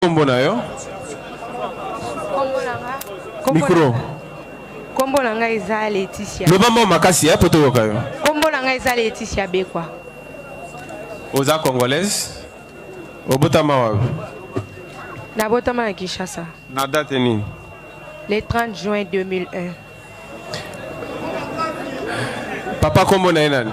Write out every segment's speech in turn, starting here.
kombo na yo mikro kombo na ngai eza leticia loba mwa makasi ya po toyoka yo kombo na ngai eza leticia bekwa oza congolaise obotama wapi nabotama na kinshasa na date nini le 30 juin 2001 papa kombo na ye nani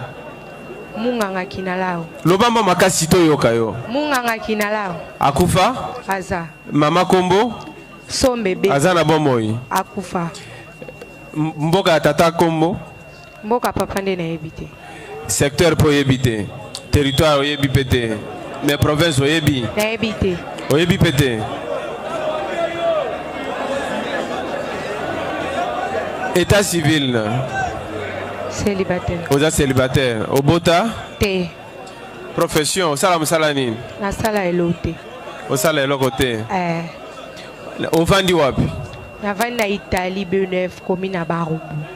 munganga kinalao lobamba makasi toyoka yo munganga kinalao akufa aza mama kombo sombebe aza na bomoi akufa mboka ya tata kombo mboka papa nde nayebi te Secteur po oyebi te, territoire oyebi pe te, mais province oyebi? Nayebi te. Oyebi pe te. État civil na? Célibataire. Oza célibataire. Obota? Te. Profession, osala mosala nini? Nasala eloko te. Osala eloko te? Eh. Ovandi wapi? Navandi na Italie, Benef, commune ya Barumbu.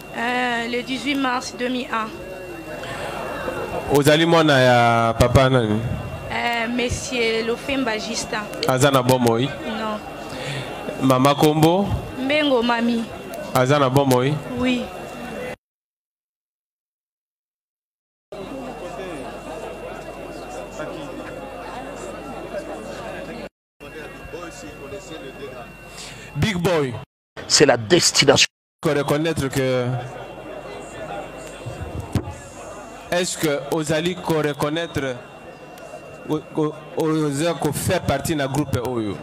Euh, le 18 mars 2001. ozali mwana ya papa nani euh, monsieur lofemba justin aza na bomoi non mama kombo mbengo mami aza na bomoi oui big boy c'est la destination ko reconnaître que est-ce que ozali ko reconnaître oza ko faire partie na groupe oyo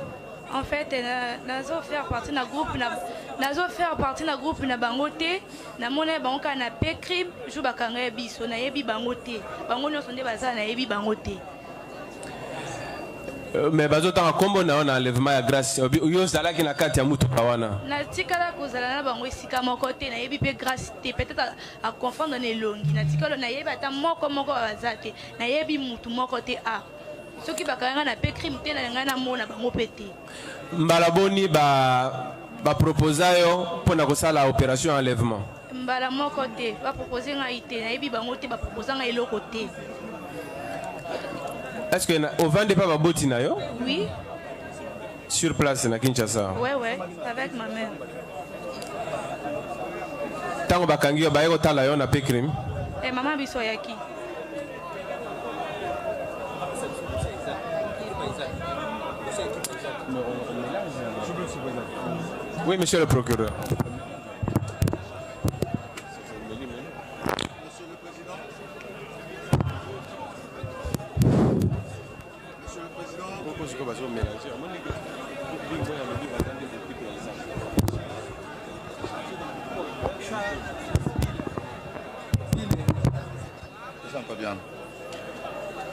en fait euh, nazo faire partie na groupe na nazo faire partie na groupe na bango te namona ye bango kaka na pe crime jour bakanga ye biso nayebi bango te bango nyonso nde baza nayebi bango te Euh, mais bazotanga nkombo na yo na enlèvement ya grace yo ozalaki na kati ya motuka wana natikala kozala na bango esika moko te nayebi mpe grace te peut-être aconfondre na elongi natikalo nayebi ata moko moko baza te nayebi motu moko te a soki bakanga na mpe crime te nalingai namona bango mpe te mbala boni baproposa yo mpo na kosala opération enlèvement mbala moko te ba proposer ngai te nayebi bango te ba proposer ngai eloko te est-ce que ovande pa baboti na yo oui sur place na Kinshasa ouais ouais avec ma mère tango bakangi yo baye kotala yo na pe crime eh maman biso ayaki Oui, monsieur le procureur.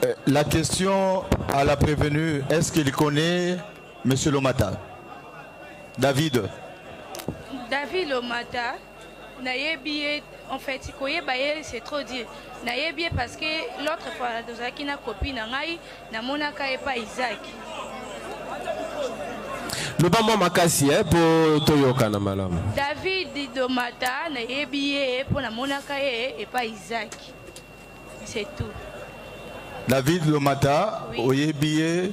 Euh, la question à la prévenue, est-ce qu'il connaît Monsieur Lomata. David. David Lomata, nayebi ye en fait koyeba ye c'est trop dire nayebi ye parce que l'autre fois tozalaki na copie na ngai namonaka ye pa isaac loba mwa makasi eh, mpo toyokana malamu david domata nayebi ye mpo namonaka ye epa isaac c'est tout david lomata oui. oyebi ye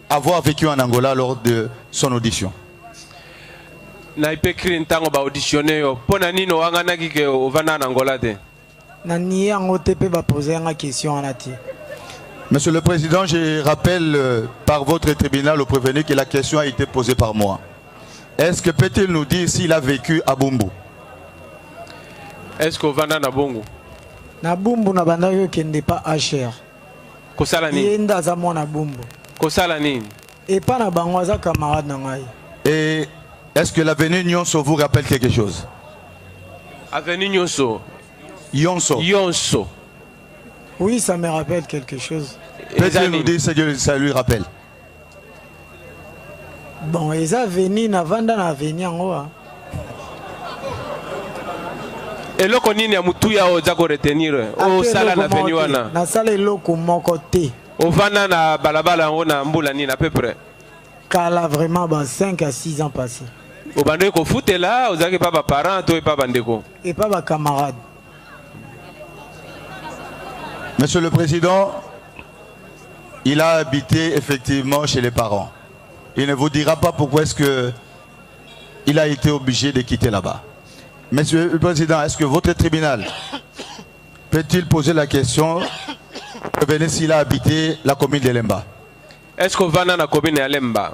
avoir vécu en Angola lors de son audition na ipekiri ntango baauditionne yo mpo na nini owanganaki ke ovanda na angola te na nie yango te mpe bapose yanga question wana te Monsieur le Président, je rappelle euh, par votre tribunal au prévenu que la question a été posée par moi. Est-ce que peut-il nous dire s'il a vécu à Bumbu Est-ce qu'on va à Bumbu Na Bumbu, na Banda, pas à cher. kosala nini ye nde aza mwana bombo kosala nini epa na bango aza camarade na ngai et est ce que l'avenue nyonso vous rappelle quelque chose avenue nyonso yonso yonso oui ça me rappelle quelque chose peut-être nous dire ce que ça lui rappelle Bon, eza avenue na vanda na avenue yango wa. Eloko nini ya mutuya oyo oza ko retenir oyo osala na avenue wana? Nasala eloko moko te. Ovanda na balabala yango na mbula nini à peu près? Kala vraiment ba 5 à 6 ans passés. obandaki kofutela ozalaki epa baparent to epa bandeko epa bacamarade monsieur le président il a habité effectivement chez les parents il ne vous dira pas pourquoi est-ce que il a été obligé de quitter là-bas Monsieur le Président, est-ce que votre tribunal peut-il poser la question de venir s'il a habité la commune de Lemba Est-ce qu'on va dans la commune Lemba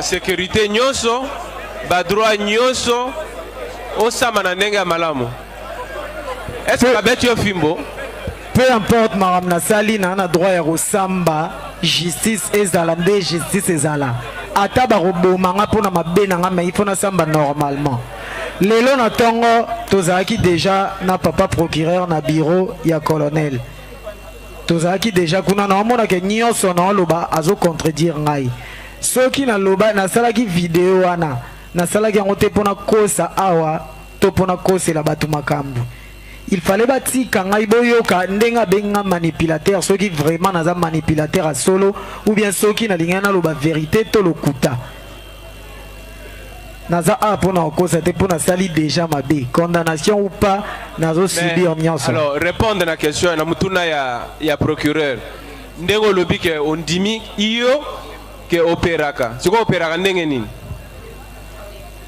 securite nyonso badroit nyonso osamba na ndenge ya malamu ese babeti yo fimbo peu importe makambo nasali naa na droit ya kosamba justice ezala nde justice ezala ata bakoboma nga mpo na mabe na nga mai mpo nasamba normalement lelo na ntongo tozalaki deja na papa procureur na bureau ya colonel tozalaki deja kuna naomonaka nyonso naoloba azo contredire ngai soki naloba nasalaki video wana nasalaki yango te mpo nakosa awa to mpo nakosela bato makambo il fallait batika ngai boyoka ndenge abenga manipulateur soki vraiment naza manipulateur ya solo ou bien soki nalingaki naloba verité to lokuta naza a mpo na kokosa te mpo nasali déjà mabe condamnation ou pas nazo subir nyonso alors répondre na question na motuna ya, ya procureur ndenge olobi ke ondimi iyo ke operaka sikoyo operaka ndenge nini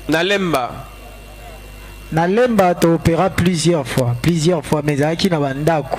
na lemba na lemba toopera plusieurs fois plusieurs fois mais ezalaki na bandako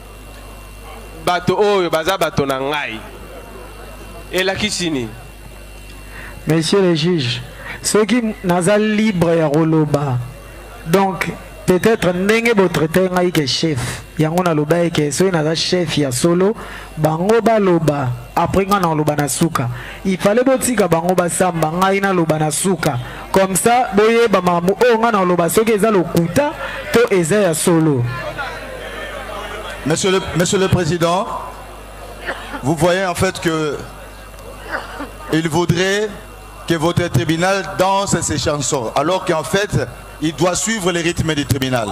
bato oyo baza bato na ngai elakisi nini monsieur le juge soki naza libre ya koloba donc peut-être ndenge botraite ngai ke chef yango nalobaki ke soki naza chef ya solo bango baloba après ngai naloba na suka ifale botika bango basamba ngai naloba na suka comme ça boyeba mamu oyo oh, ngai loba soki eza lokuta to eza ya solo monsieur le, monsieur le président vous voyez en fait que il voudrait votre tribunal danse ses chansons, alors qu'en fait, il doit suivre les rythmes du tribunal.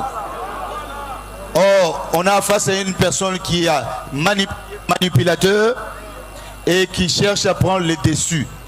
Or, on a face à une personne qui est manipulateur et qui cherche à prendre les déçus.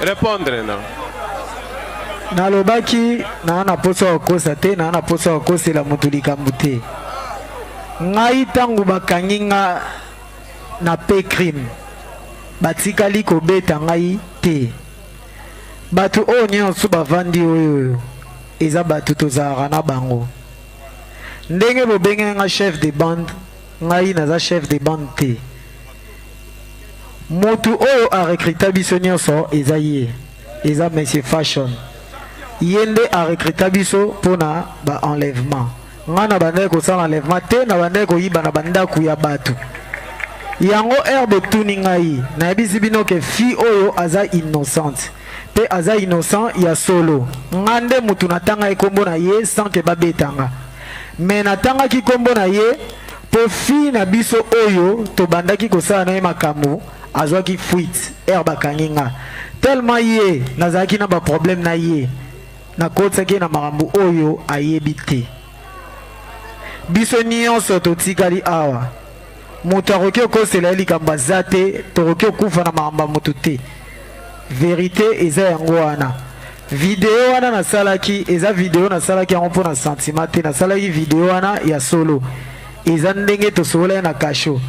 Répondre non. nalobaki naa na mposa ya kokosa te naa na mposa ya kokosela moto likambo te ngai ntango bakangi nga na pe crime batikali kobeta ngai te bato oyo nyonso bavandi oyo eza bato tozalaka na bango ndenge bobengeli nga chef de bande Ngai naza chef de bande te. Mutu oyo a recruta biso nyonso eza ye. Eza monsieur Fashion. Ye nde a recruta biso pona ba enlèvement. Nga na bandaki kosala enlèvement te, na bandaki koyiba na bandako ya batu. Yango heure de tuni ngai, nayebisi bino ke fille oyo aza innocente. Pe aza innocent ya solo. Nga nde mutu natanga ekombo na ye sans ke babetanga. Mais natangaki kombo na ye po fille na biso oyo tobandaki kosala na ye makambo azwaki fuite ere bakangi nga tellement ye nazalaki na baproblème na ye nakotisaki ye na makambo oyo ayebi te biso nyonso totikali awa moto akoki okosela ye likambo aza te tokoki okufa na makambo ya moto te verite eza yango wana video wana nasalaki eza video nasalaki yango mpo na santima te nasalaki video wana ya solo eza ndenge tosokola ye na kasho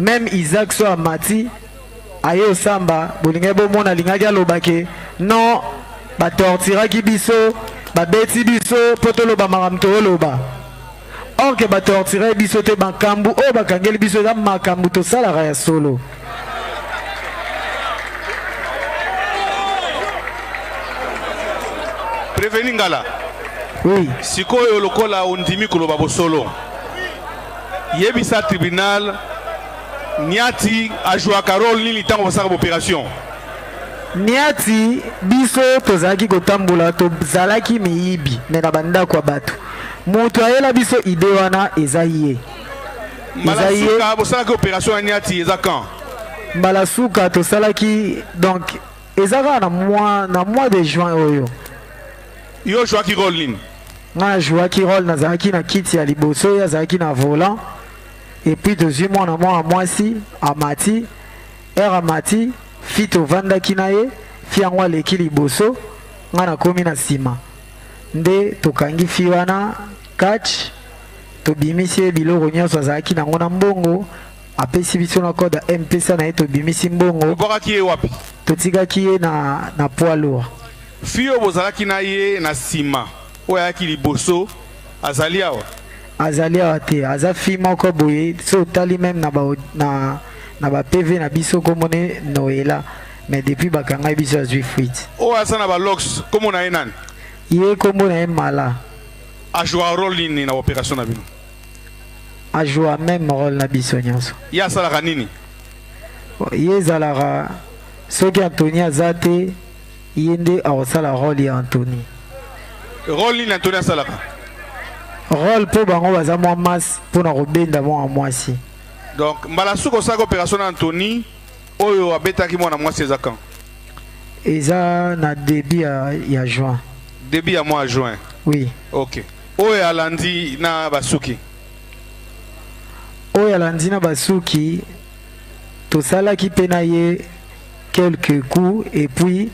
meme isak so amati aye osamba bolingai bomona alingaki alobake non batortiraki biso babeti biso mpo toloba makambo tooloba or ke batortire biso te makambo oyo bakangeli biso eza makambo tosalaka ya solo preveni ngala oui. sikoyo lokola ondimi koloba bosolo yebisa tribunal niati ajuaka role nini ntango basalaka baopération niati biso tozalaki kotambola tozalaki miyibi me na bandako ya bato Mutu ayela biso idee wana eza ye. Mbala suka bosalaki operation ya niati eza quand? Mbala suka tosalaki donc eza kaka na mois na mois de juin oyo. Yo jouaki role nini? Nga na jouaki role nazalaki na kiti ya liboso ye azalaki na volant et puis tozwi mwana mwana mwasi amati heure amati fi tovandaki na ye fi yango aleki liboso nga nakomi na nsima nde tokangi fi wana catch tobimisi ye biloko nyonso azalaki nango na mbongo apesi biso na code ya mpesa na ye tobimisi mbongo obwakaki ye wapi totikaki ye na, na poids lourd fi oyo bozalaki na ye na nsima oyo ayaki liboso azali awa azali awa te aza fi moko boye so otali meme na, ba, na, na bapv na biso komone noela mais depuis bakangai biso azwi fuite oyo aza na balox nkombo na ye nani ye nkombo na ye mala ajua role nini na opération na bino ajua meme role na biso nyonso ye asalaka nini ye ezalaka soki antoni aza te ye nde akosala role ya antoni role nini antoni asalaka role mpo bango baza mwa masi mpo na kobenda mwana mwasi donc mbala suka osalaka opération na antoni oyo abetaki mwana mwasi eza quand eza na début ya, ya juin début ya mois juin oui ok oyo alandi na basuki oyo alandi na basuki tosalaki mpe na ye quelques coups et puis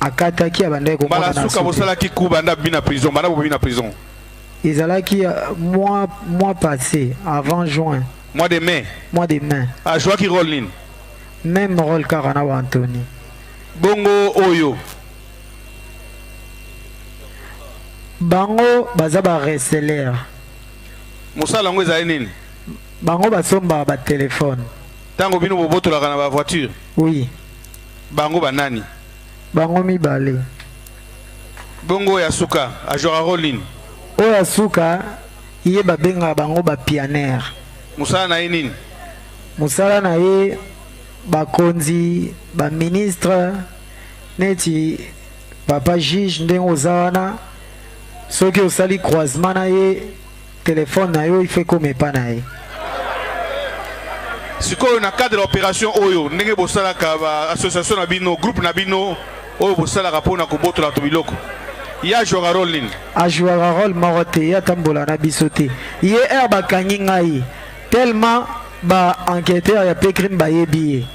akataki abandaki komona na suka bosalaki coup banda bina prison banda bobi na prison ezalaki euh, mois mois passé avant juin Mois de mai. Mois de mai. Ah, joie qui rôle nini? Même rôle kaka na wa Anthony. Bongo oyo. Bango baza ba reseller. Mosala yango ezali nini? Bango basomba ba téléphone. Tango bino bobotolaka na ba voiture. Oui. Bango ba nani? Bango mibale. Bongo ya suka, ajora rôle nini? Oyo ya suka Ye babengaka bango ba pianeurs. Mosala na ye nini? Mosala na ye bakonzi ba ministre neti papa juge ndenge oza wana soki osali croisement na ye telefone na yo ife ekoma epa na ye sikoyo na cadre ya operation oyo ndenge bosalaka ba association na bino groupe na bino oyo bosalaka mpo na kobotola bato biloko ye ajwaka role nini ajwaka role moko te ye atambola na biso te ye r bakangi ngai tellement ba enquêteur ya pecrime bayebi ye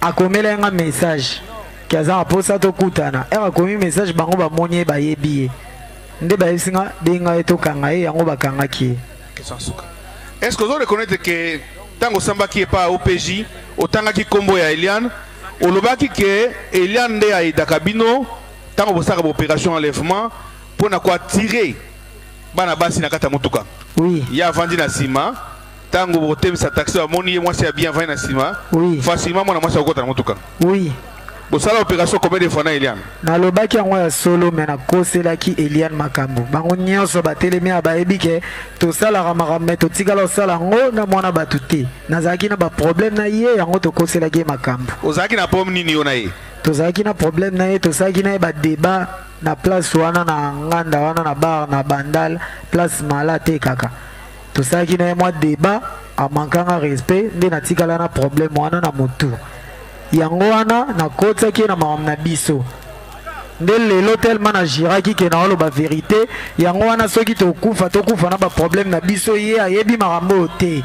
akomela ye nga message ke aza na mposa tokutana r akomi message bango bamoni ye bayebi ye nde bayebisi nga benga ye tokanga ye yango bakangaki ye est ce que ozo reconnaître ke ntango osambaki epa opj otangaki nkombo ya eliane Olobaki que Eliane nde aidaka bino tango bosalaka ba operation enlèvement mpo na ko attirer bana basi na kati ya motuka oui. ye avandi na nsima ntango bokotemisa taxi bamoni ye mwasi ya bien avandi na nsima oui. facilement mwana mwasi akokota na motuka oui. bosala opération combien de fois na eliane nalobaki yango ya solo me nakoselaki eliane makambo bango nyonso batelemi ya bayebi ke tosalaka makambo me totikala kosala yango na mwana bato te nazalaki na baproblème na ye yango tokoselaki ye makambo ozalaki na problème nini yo na ye tozalaki na problème na ye tosalaki na ye badébat na place wana na nganda wana na bar na bandal place mala te kaka tosalaki na ye mwa débat amankanga respect nde natikala na problème wana na motu yango wana nakotisaki ye na makambo na biso nde lelo telema na giraki ke naoloba verité yango wana soki tokufa tokufa na baproblème na biso ye ayebi makambo oyo te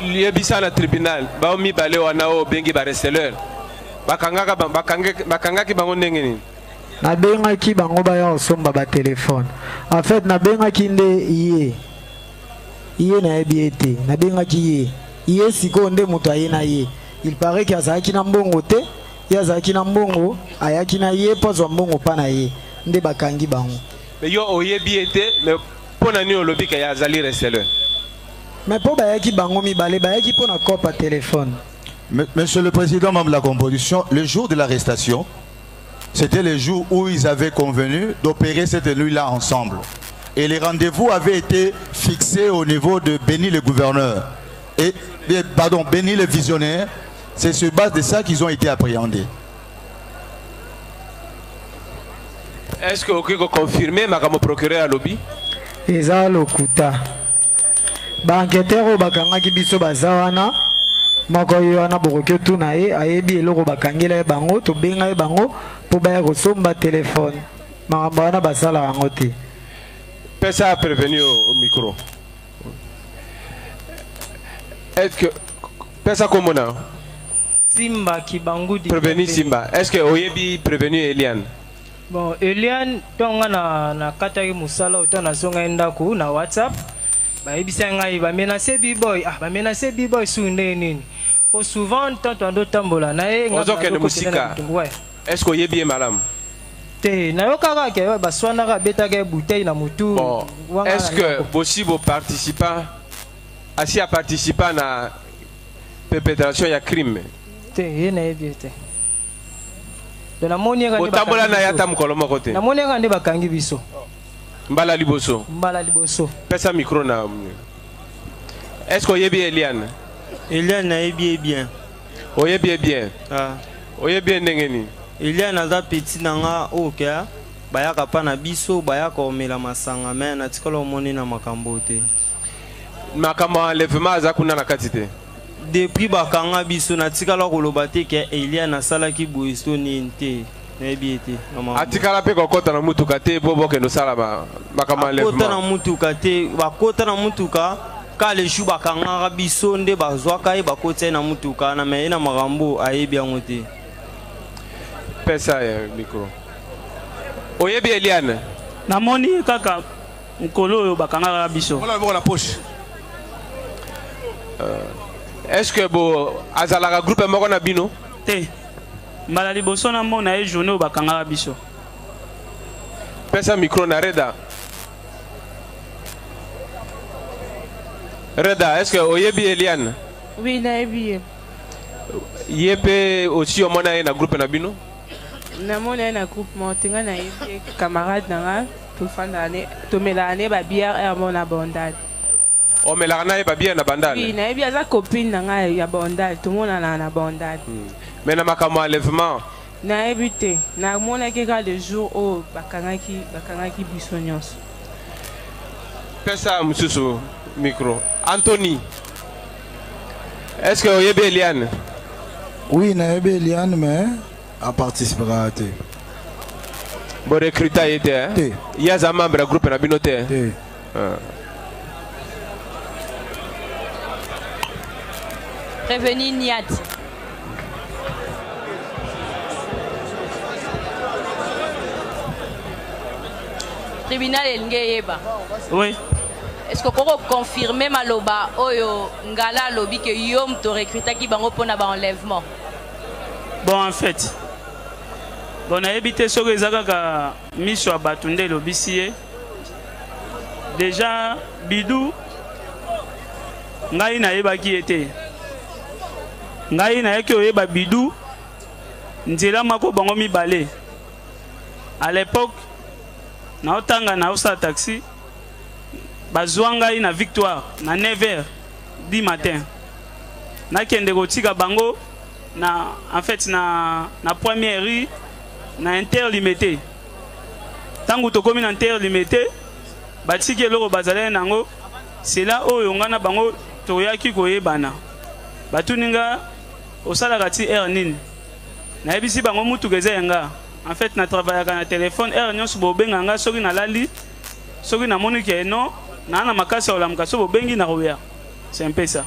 liyebisa na tribunal bao mibale wana oyo obengi baresteleur bakangaki bango ndenge nini nabengaki bango baya kosomba batelefone en fait nabengaki nde ye ye nayebi ye te nabengaki ye ye sikoyo nde moto aye na ye il paraît ke azalaki na mbongo te ye azalaki na mbongo ayaki na ye mpo azwa mbongo mpa na ye nde bakangi bango yo oyebi ye te na Mais olobi ka yazali reseleur Mais bayaki bango balé bayaki pona copa téléphone. monsieur le président membre de la composition le jour de l'arrestation c'était le jour où ils avaient convenu d'opérer cette nuit-là ensemble et les rendez-vous avaient été fixés au niveau de Béni le gouverneur et, pardon, bénis les visionnaires. C'est sur base de ça qu'ils ont été appréhendés. est ce que okoki koconfirme makambo procureur alobi eza lokuta baenqueteur oyo bakangaki biso baza wana moko ye wana bokoki otuna ye ayebi eloko bakangela ye bango tobenga ye bango mpo baya kosomba telefone makambo wana basala yango te pesa prevenu au micro est ce que pesa komona Simba Kibangudi. Prevenu Simba. Est-ce que oyebi prevenu Eliane? Bon, Eliane, tonga na na kataki musala autant na zonga endaku na WhatsApp. Ba ebisa ngai ba menacer B-boy. Ah, ba menacer B-boy sous nde nini? Po souvent tant tu ando tambola na ye ngai. Ozoke de musika. Ouais. Est-ce que oyebi malam? Te, na yo kaka ke ba swana ka beta ke bouteille na mutu. Bon, est-ce que possible participant asi a participer na perpetration ya crime te ye nayebi ye te botambola na ye ata mokolo moko te namoni yaka nde bakangi biso mbala liboso mbala liboso pesa micro na est ce que oyebi eliane eliane nayebi ye bien oyebi ye bien ah. oyebi ye ndenge nini eliane aza petit na nga oyo oh, kea bayaka mpa na biso bayaka omela masanga me natikala omoni na makambo te makambo ya enlèvement aza kuna na kati te depuis bakanga biso natikala koloba te ke elia nasalaki boye to nini te nayebi ye te atikala mpe kokɔta na motuka te mpo bokende osala makambo akota na motuka te bakota na motuka ka le jour bakangaka biso nde bazwaka ye bakoti ye na motuka na me ye na makambo ayebi yango te pesa ye micro oyebi eliane namoni ye kaka Nkolo oyo bakangaka biso. Voilà maboko na poche. Euh, est-ce que bo azalaka groupe moko na bino? Te. Mbala liboso na mona ye journée oyo bakangaka biso. Pesa micro na Reda. Reda, est-ce que oyebi Eliane? Oui, nayebi ye. Ye pe aussi omona ye na groupe na bino? Namona ye na groupe moko te, nga nayebi ye camarade na nga. Tofandaka ne, tomelaka ne ba bière heure moko na Bandal. Omelaka na ye ba bière na Bandal? Oui, nayebi aza copine na ngai ya Bandal, tomonana na Bandal. Hmm. Mais na makambo enlèvement nayebi te namonaki kaka le jour oyo bakangaki bakangaki biso nyonso pesa mosusu micro antony est ce que oyebi eliane oui nayebi eliane mais A participera te. Bo recruta ye te. Hein? Te. Ye aza membre ya groupe na bino te. Hein? Te. Ah. Revenu Niati. Tribunal elingi eyeba. Oui. Est-ce que vous confirmez maloba oyo ngala alobi que yo moto recrutaki bango pona ba enlèvement bon en fait bon nayebi te soki eza kaka miso ya bato nde elobisi ye deja bidu ngai nayebaki ye te ngai nayaki oyeba bidu nzela moko bango mibale à l'époque naotanga naosala taxi bazwa ngai na victoire na 9 heures du matin nakende kotika bango na en fait na na première rue na interlimité ntango tokomi na interlimité batiki eloko bazalaki na yango sela oyo ngai na bango toyaki koyebana batuni nga osalaka ti heure nini nayebisi bango motuka eza ya nga en fait na travaillaka na telefone heure nyonso bobenga nga soki nalali soki namoni ke non naa na makasi ya kolamuka so bobengi nakoya C'est un peu ça.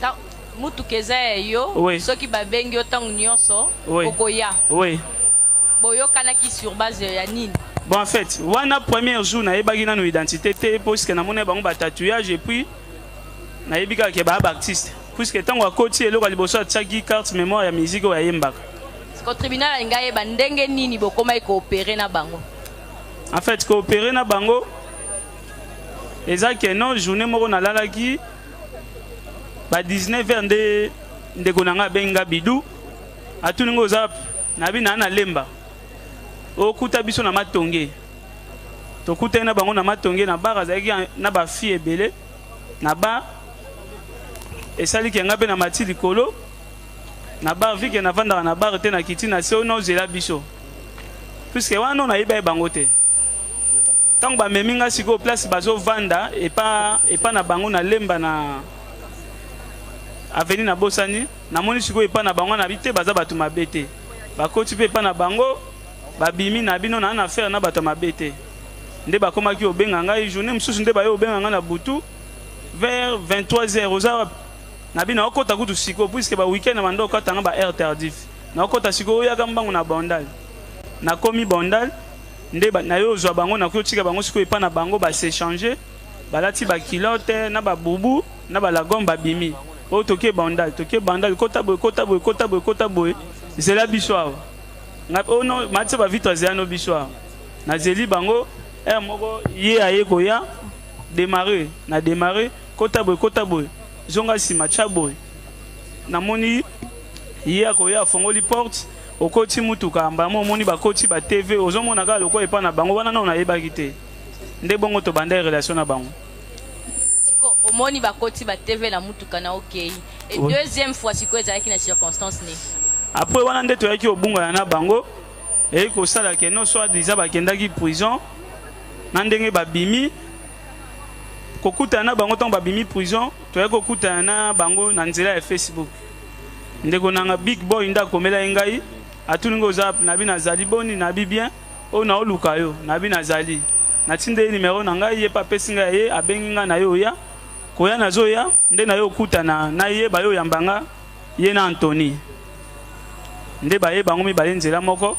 Ta, mutuka eza ya yo oui. soki babengi yo ntango nyonso oui. okoya oui. boyokanaki sur base ya nini bon en fait wana premier jour nayebaki nano identité te puisque namoni bango batatouillage et puis nayebi kaka ke baya baartiste puisque ntango akoti eloko ya liboso atiaki carte mémoire ya musique oyo ayembaka siko tribunal alingi ayeba ndenge nini bokomaki koopere na bango en fait koopere na bango eza ke non journée moko nalalaki ba 19 heures nde ndeko na ngai abengi nga bidu atuni nga oza nabi naa nalemba okuta biso na matonge tokutani na bango na matonge na bar azalaki na bafille ebele na bar esaliki yanga mpe na mati likolo na bar vike navandaka na bar te na kiti na se ona ozela biso puiske wana nayebaye bango te ntango bamemi ngai sikoyo place bazovanda epa, epa na bango na lemba na aveni nabosani namoni sikoyo epa na bango nabi te baza bato mabe te bakoti mpe epa na bango babimi na bino naa na affaire na bato ya mabe te nde bakomaki obenga ngai journée mosusu nde baye obenga ngai na butu vers 23 heures oza wapi na bino naokota kutu sikoyo puiske ba weekend na banda okatanga ba heure tardif naokota sikoyo oyaka mbangu na bandal nakomi bandal nde na yo ozwa bango nakoki otika bango sikoyo epai na bango basechange balati bakilote na babubu na balagome babimi oyo oh, toke bandal toke bandal kota boye kota boye kota boye kota boye zela biso awa oh no matisa bavitre azela no biso awa nazeli bango heure moko ye aye koya demarre na demarre kota boye kota boye zonga nsima tya boye namoni ye akoya afongoli porte okoti mutuka mbala moko omoni bakoti ba tv ozomona kaka lokola epai na bango wana nao nayebaki te nde bongo tobandaki relation na bango siko omoni bakoti ba tv na mutuka na okei e deuxième fois siko ezalaki na circonstance nini après wana nde toyaki obungana na bango eyei kosala ke no soit disa bakendaki prison na ndenge babimi kokutana na bango ntango babimi prison toyaki kokutana na bango na nzela ya facebook ndeko nanga big boy nda komela ye ngai atuni ngo oza na bi nazali boni na bi bien oyo naoluka yo na bi nazali natinde ye nimero na ngai ye mpe apesi ngai ye abengi ngai na ye oya koya nazoya nde na ye okutana na ye baye oyamba nga ye na antony nde baye bango mibale nzela moko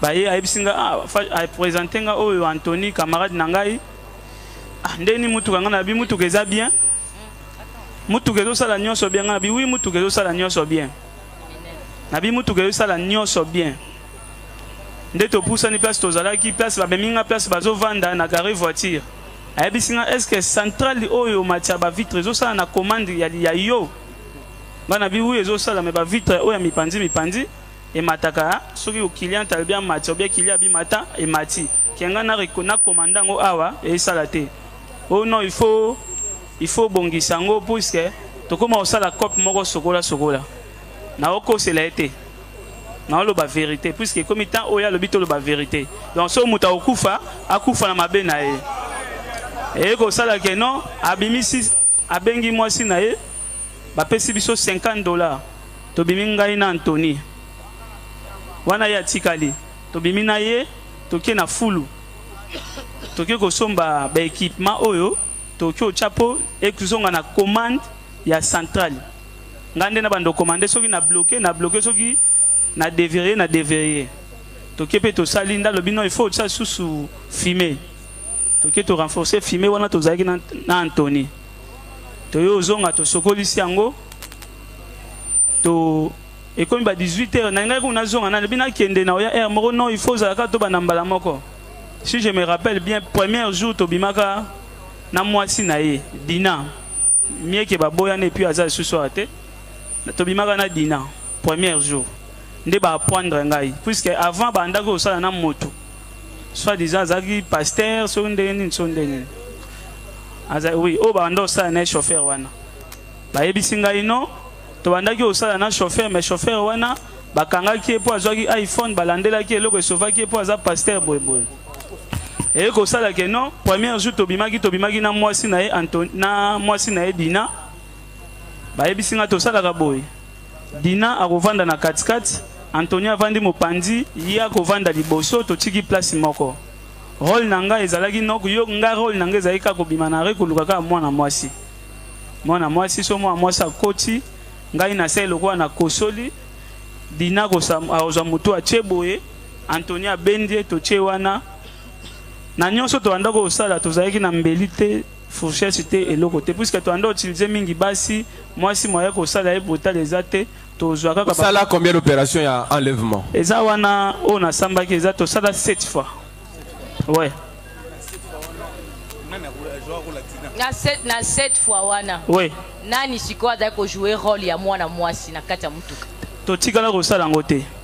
baye ayebisi nga ah, apresente nga oyo antony camarade na ngai ah, nde ni mutuka nga na bi mutuka eza bien mutuka ezosala nyonso bien nga na bi wi mutuka ezosala nyonso bien na bi mutuka ezosala nyonso bien nde topusani place tozalaki place bamemi nga place bazovanda na gare voiture ayebisi nga est ce que centrale oyo matia bavitre ezosala na commande ya, ya yo nga na bi wi ezosala me bavitre oyo ya mipanzi mipanzi emataka soki client alobi amati obia client abimata emati kenga na commanda yango awa esala te oh non il faut il faut bongisa yango puiske tokóma kosala cope moko sokola sokola naokosela ye te naoloba verité puiske ekomi temps oyo alobi toloba verité donc soki moto akokufa akufa na mabe na ye eye kosala ke non abimisi abengi mwasi na ye bapesi biso 50 dollars tobimi ngai na antoni wana ye atikali tobimi na ye toke na fulu toke kosomba baekipema oyo toki otya mpo ekozonga na commande ya centrale ngai nde na bando commande soki na bloke na bloke soki na deverie na deverie toke mpe tosali nde alobi no ifo otya lisusu fime toke to renforce fime wana tozalaki na, na antony toye ozonga tosokolisi yango to ekomi ba 18 heures nalingaki kuna nazonga nalobi nakende na oya heure moko non ifo ozalaka tobanda mbala moko si je me rappelle bien premier jour tobimaka na mwasi na ye dina mieke baboyani epuis aza lisusu awa te tobimaka na dina premier jour nde baapprendre ngai puisque avant bandaki kosala na moto soit disant azalaki paster soki ndenge nini soki ndenge nini azali oui oyo babanda kosala na ye chauffeur wana bayebisi ngai no tobandaki kosala na chauffeur mais chauffeur wana bakangaki ye mpo azwaki iphone balandelaki eloko esovaki ye mpo aza paster boyeboye eye kosala ke non premier jour tobimaki tobimaki na mwasi na ye na mwasi na ye dina bayebisi ngai tosalaka boye dina akovanda na katikati antoni avandi mopanzi ye akovanda liboso totiki place moko role na ngai ezalaki nok yo ngai role na ngai ezalaki kaka kobima na re koluka kaka mwana mwasi mwana mwasi so mwana mwasi akoti ngai nasali lokola nakosoli dina akozwa motu atie boye Anthony abendi ye totie wana na nyonso toyanda kosala tozalaki na mbeli te fourchette te eloko te puiske toyanda utilize mingi basi mwasi moya kosala ye botale eza te tozwa kaka sala combien d'opération ya enlèvement eza wana oyo nasambaki eza tosala 7 fois ouais na 7 na 7 fois wana oui nani sikoyo azali kojoue role ya mwana mwasi na kati ya motuka totikala kosala yango te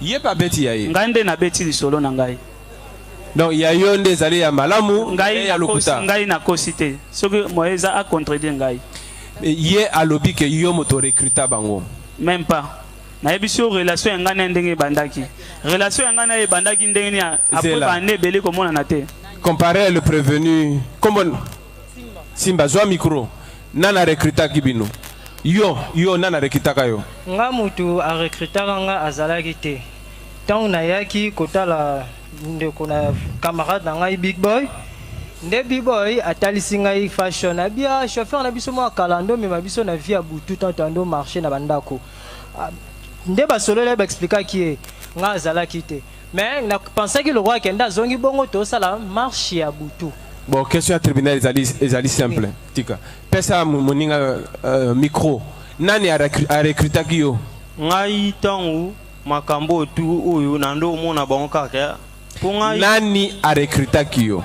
Ye pe abeti ya ye. Ngai nde nabeti lisolo na ngai. Donc ya yo nde ezali ya malamu ngai ya lokuta. Ngai nakosi te. Soki moye eza a contredire ngai. Ye alobi ke yo moto recruta bango. Même pas. nayebisi yo relation ya ngai na ye ndenge ebandaki relation ya ngai na ye ebandaki ndenge nini apres bande ebele komonana te comparer le prévenu comment simba zwa mikro nani arekritaki bino yo yo nani arekritaka yo nga motu arekritaka nga azalaki te ntango nayaki kotala ndeko na camarade na ngai big boy nde big boy atalisi ngai fashion na bia ah, chauffeur na biso mwa kala ndo mema biso na vie ya butu tanto ando marché na bandako ah, nde basololi baexplikaki ye ngai azalaki te mais na pensaki lokola kende azongi bongo tosala marche ya butu bon question ya tribunal ezali, ezali simple tika pesa moninga uh, micro nani arecrutaki yo ngai ntango makambo oyo tu oyo na nde omona bango kaka mpo ngai nani arecrutaki yo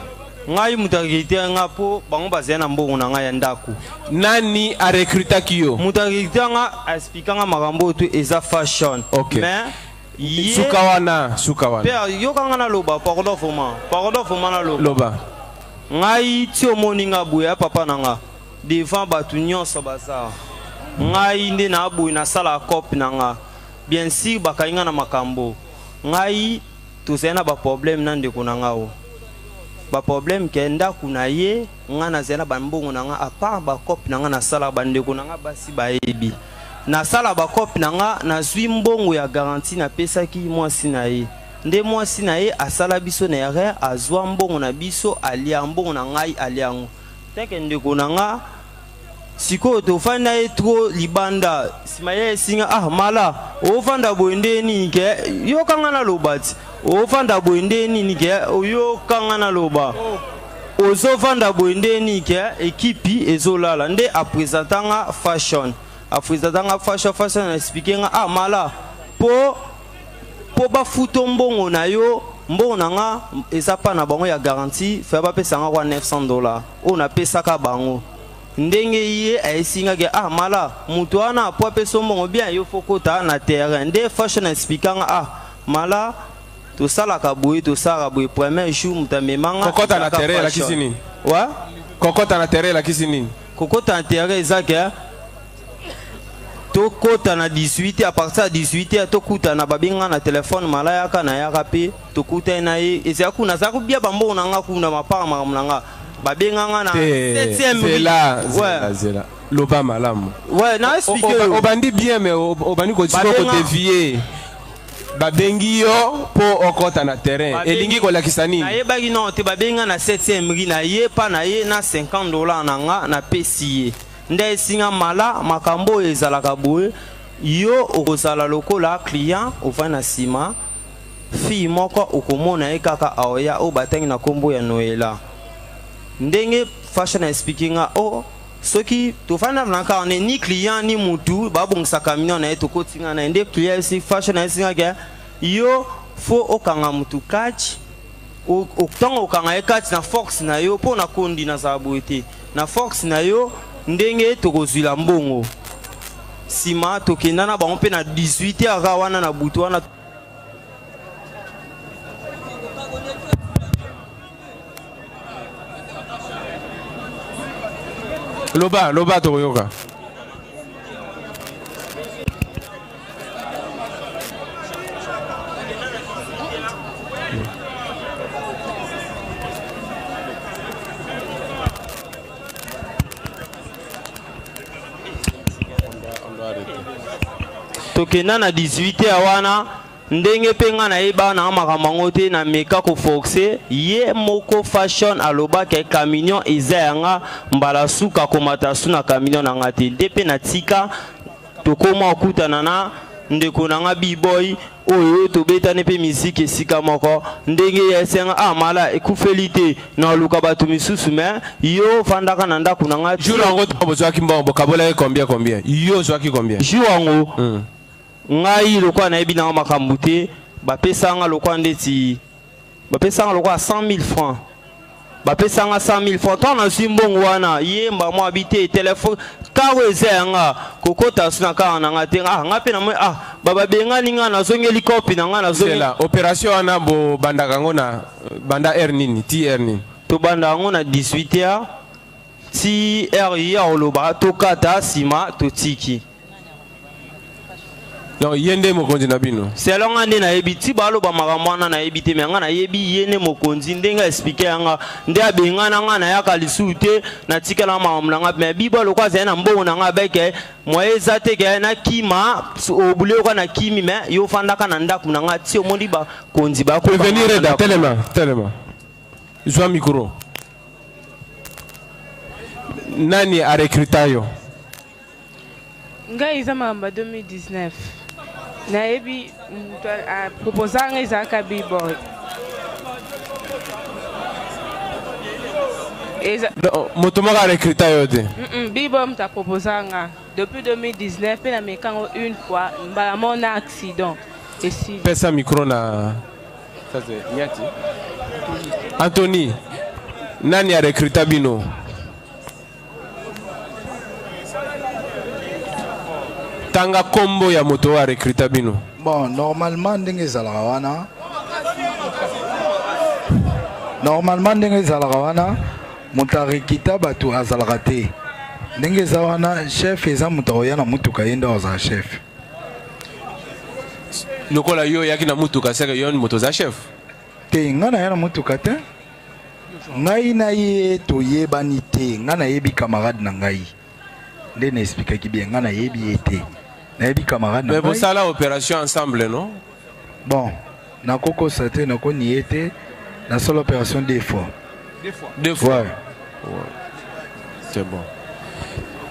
ngai moto arecruta nga mpo bango bazali na mbongo na ngai ya ndako nani arecrutaki yo moto arecruta nga aexplika nga makambo oyo tu eza fashion okay. mais Ye- suka wana suka wana père yoka nga naloba pardon foma pardon foma naloba loba ngai ti omoni nga boye ya papa na nga devant bato nyonso baza awa. ngai nde na boye nasala cope na nga bien sûr bakangi nga na makambo ngai tozali na baproblème na ndeko na nga o baproblème ke ndako na ye nga na zela ba mbongo na nga apart ba cop na nga na sala ba ndeko na nga basi ba ebi na sala ba cop na nga na zui mbongo ya garantie na pesaki mwasi na ye nde mwasi na ye asala biso na erreur azua mbongo na biso alia mbongo na ngai alia ngo tanke ndeko na nga sikoyo tofandi na ye tro libanda nsima ya esinga ah mala ofanda boye nde nini ke yokanga naloba ti ofanda boye nde nini ke oyokanga naloba ozofanda boye nde nini ke ekipi ezolala nde apresentanga fashion apresentanga fashion fashion na explike nga ah mala mpo mpo bafuto mbongo na yo mbongo na nga eza mpa na bango ya garantie faya bapesa nga kwa 900 dollar oyo napesaka bango ndenge ye ayesingaki ah mala moto wana mpo apesa mbongo bien yo fokota na terrain nde fashion explika nga ah mala tosalaka boye tosalaka boye premier jour moto amemanga kokota na terrain elakisi nini wa kokota na terrain elakisi nini kokota na terrain eza ke tokota na 18 a partir ya 18 a tokutana babenga na telefone malayaka nayaka mpe tokutani na ye ezala kuna aza kobia bambongo na nga kuna mapaka makambo na nga babenga nga na 7 loba malamu ouais, na expliqué obandi bien mais obandi kotika kodevie babengi yo mpo okɔta na terrain elingi kolakisa nini nayebaki nao te babengi nga na 7 ri na ye mpa na ye na 50 dollar na nga napesi ye nde esinga mala makambo oyo ezalaka boye yo okozala lokola client ovandi na nsima fille moko okomona ye kaka aoya oyo batangi na nkombo ya noela ndenge fashion explike nga o oh, soki tofanda na carne ni client ni mutu babongisa camion na ye tokotinga na ye nde client esi fashion na ye esingaki yo fo okanga mutu catch ntango okanga ye kati na force na yo mpo na kondi nazala boye te na force na yo ndenge tokozwila mbongo nsima tokenda na bango mpe na 18 heure kaka wana na butu wana loba loba tokoyoka tokenda na 18 ya wana ndenge mpe ngai nayeba na makambo yango te nameka koforce ye moko fashion alobaka camion eza ya nga mbala suka komata su na camion na nga te nde mpe natika tokoma okutana na ndeko na nga b-boy oyo tobetani mpe miziki esika moko ndenge ye esenga ah mala ekufeli te naoluka bato misusu me yo fandaka na ndako na nga jour yango ntango bozwaki mbongo bokabolaki combien combien yo ozwaki combien jour yango hmm. ngai lokola nayebi nanga makambo te bapesanga lokola ndeti bapesanga lokola 100000 francs bapesanga 100000 francs ntango nazwi mbongo wana yemba mwa bi te telefone kaka eza ya nga kokota na kaka na nga te ah nga mpe namoni ah bababengani nga nazongeli kopi na nga nazongeli opération wana bobandaka yango na banda heure nini ti heure nini tobanda yango na 18 heure ti heure ye akolobaka tokata nsima totiki non ye nde mokonzi na bino selo nga nde nayebi ti baloba makambo wana nayebi te me nga nayebi ye nde mokonzi ndenge aexplike ya nga nde abengana nga nayaka lisusu te natikala makambo na nga me biba loko azali na mbongo na nga abeke moye eza te ke nakima obule yoka na kimi me yo ofandaka na ndako na nga ti omoni bakonzi bakovenir eda telema telema zwa mikro nani arekrita yo ngai eza makambo ya 2019 nayebi moto aproposa ngai ezalaka billboard moto moko arekrita yo te billboard moto aproposa nga depuis 2019 mpe nameka yango une fois mbala moko na accident esili pesa micro na nyati antony nani arekrita bino tanga kombo ya moto oyo arecruta bino bon normalement ndenge ezalaka wana normalement ndenge ezalaka wana moto arekita bato azalaka te ndenge eza wana chef eza moto akoya na motuka ye nde azala chef lokola yo oyaki na motuka seke yo moto oza chef te nga na ya na motuka te ngai na ye toyebani te ngai nayebi camarade na ngai nde na explikaki bien ngai nayebi ye te nayebi camarade mais bosala opération ensemble non bon nakokosa te nakonie te nasala opération deux fois deux fois deux fois ouais. Ouais. c'est bon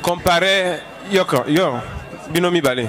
comparé yoko yo bino mibale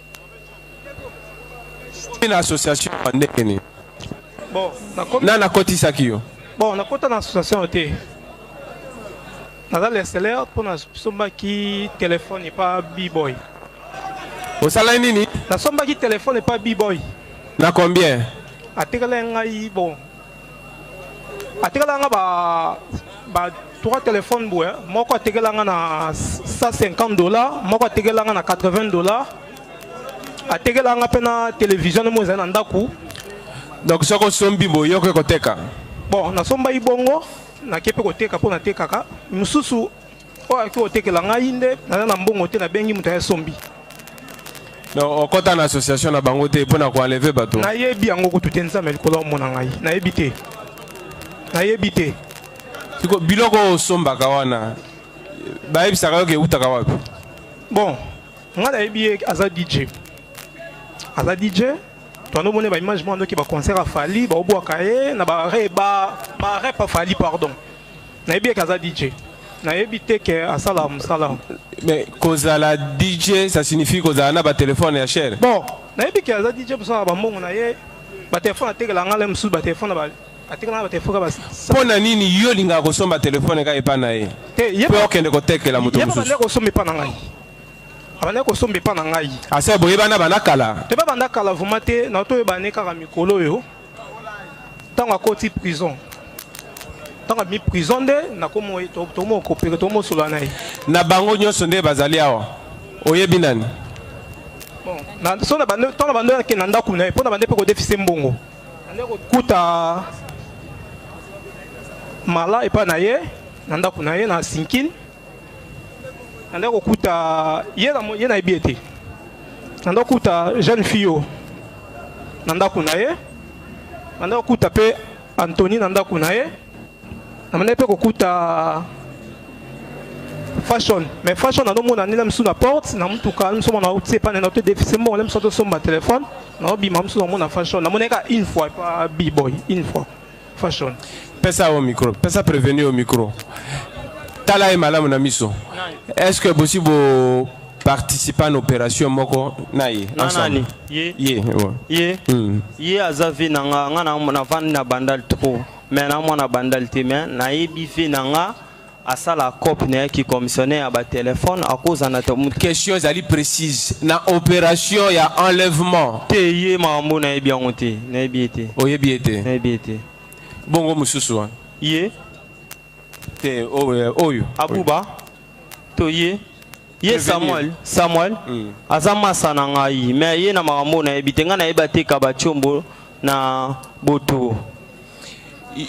Soki na association ya ndenge nini? Bon, nakomi Na nakotisaki yo. bon nakota na association te naza leseleur mpo nasombaki telefone epa b-boy Osalaki nini? nasombaki telefone epa b-boy Na combien? atikala ngai bon atikala nga ba ba trois téléphones boye moko atikela nga na 150 dollars moko atikela nga na 80 dollars atikela nga mpe na télévision nde mo ezali na ndako donc soki osombi boye okoki koteka bon nasombaki bongo nake mpe koteka mpo natekaka mosusu oyo ayaki kotekela ngai nde naza na mbongo te nabengi moto ya sombi okɔta na association na bango te mpo na koenleve bato nayebi yango kutu te nzambe likolo omona ngai nayebi te nayebi te siko biloko oyo osombaka wana bayebisaka yoke eutaka wapi bon ngai nayebi ye aza dj aza dj toando mone baimage mwa ndoki baconcert afali baobwaka ye na bareba barep afali pardon nayebi eke aza dj nayebi te ke asala mosala mais kozala dj ça signifie kozala na batelefone ya chere bon nayebi ke aza dj mosala bambongo na ye batelefone atekela ngai le mosusu batelefone atekela batelefone mpo na nini yo olingaka kosomba telefone kaka epai na ye mpe okende kotekela moto mosusu kosomba epai na ngai abanda kosomba epai na ngai ase boyebana banda kala te babanda kala vraimen te na toyebane kaka mikolo oyo ntango akoti prison ntango abimi prison nde nakomokopere tomosolola na ye na bango nyonso nde bazali awa oyebi nani so na bande ntango na bande akende na ndako na ye mpo na bande mpe kodefise mbongo ande kokuta mala epai na ye na ndako na ye na sinkine nanda kokuta ye na ye nayebi ye te nanda kokuta jeune fille oyo na ndako na ye nanda kokuta mpe antony na ndako na ye namandaki mpe kokuta fashion mais fashion nazomona nde na misu na porte na motuka miso mona nauti epai na nato defise mbongo na miso tosomba telefone naobima miso namona fashion namonaki une fois epa biboy une fois fashion pesa au micro pesa prévenu au micro tala ye malamu na miso est ce que bosi bo participe à une opération moko na ye ensemble ye ye ye hmm. ye aza vie na nga nga na na vandi na bandal trop mais na mwana bandal te mais nayebi vie na nga asala cop na ye kicommissionnaire ya batelefone akozana te question ezali précise na opération ya enlèvement te ye makambo nayebi yango te nayebi ye te oyebi ye te nayebi ye te bongo mosusu wana ye te oyo abuba to ye ye samuel samuel mm. aza masa na ngai me ye na makambo oyo nayebi te ngai nayebi ateka bacombo na botuo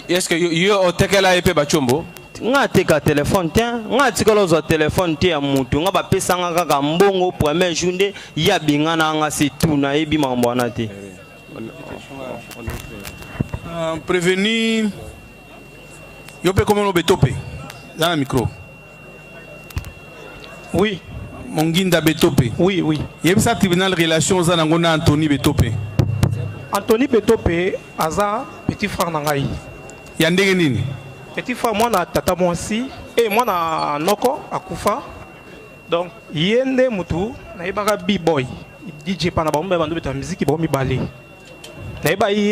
est ce que yo otekela ye mpe bacombo nga ateka telefone te nga atikala ozwa telefone te ya motu nga bapesanga kaka mbongo premier jour nde ye abengana nga se tu nayebi makambo wana te euh, prévenu yo mpe komona obetope za na micro Oui. Monginda Betope. Oui, oui. Yebisa tribunal relation oza nango na Anthony Betope. Anthony Betope aza petit frère na ngai. Ya ndenge nini? Petit frère mwana tata mwasi et eh, mwana noko akufa. Donc ye nde mutu nayebaka B-boy. DJ pana bango mibale bando beta miziki bango mibale. Nayeba ye